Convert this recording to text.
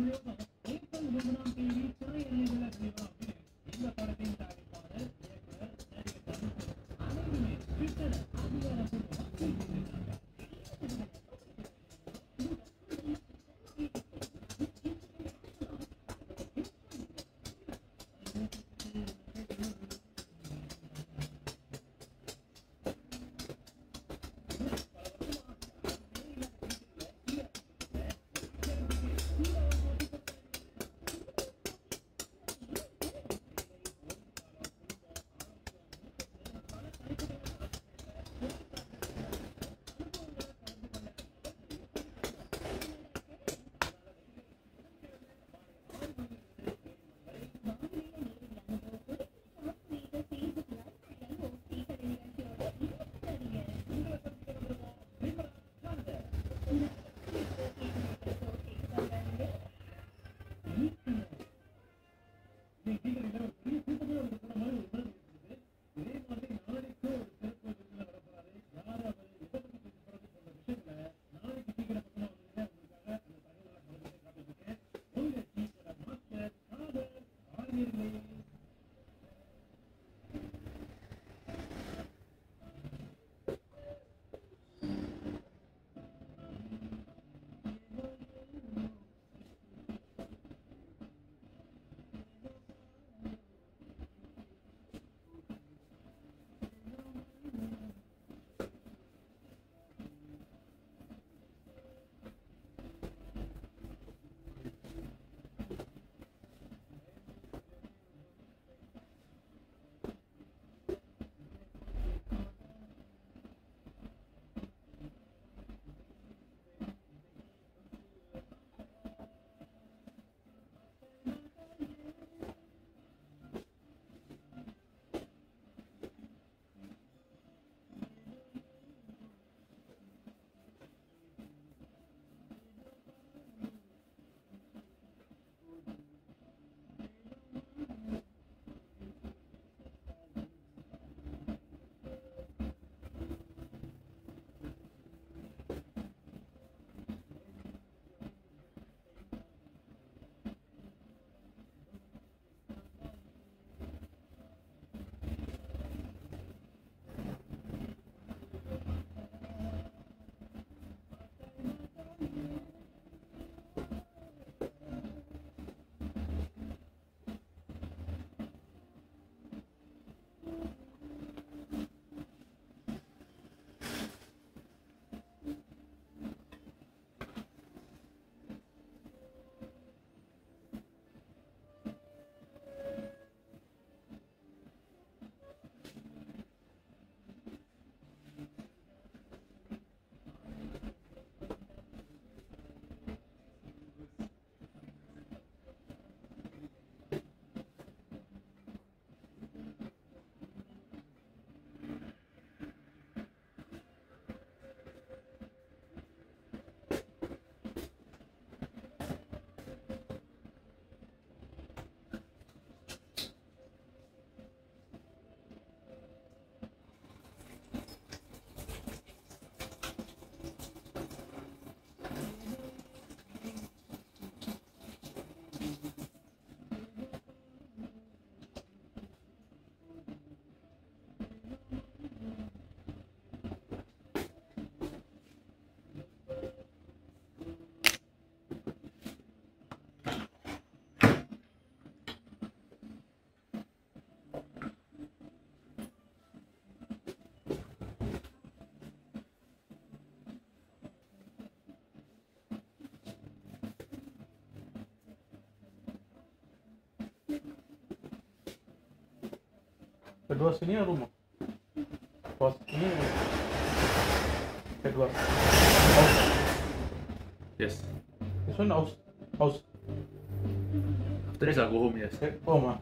தமிழகம் ஏப்ரல் ஒன்பதாம் தேதி திரையரங்குகள் அறிவிப்பார் இந்த படத்தின் தயாரிப்பாளர் Amen. Sini ya rumah. Pos ini kedua. Aus. Yes. This one aus. Aus. After this, I'll go home, yes. Oh